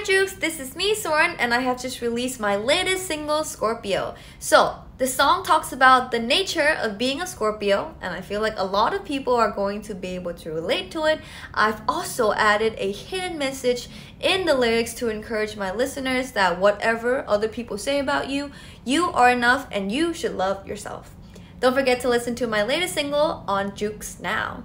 Hi JOOX, this is me Sorn and I have just released my latest single Scorpio. So, the song talks about the nature of being a Scorpio and I feel like a lot of people are going to be able to relate to it. I've also added a hidden message in the lyrics to encourage my listeners that whatever other people say about you, you are enough and you should love yourself. Don't forget to listen to my latest single on JOOX Now.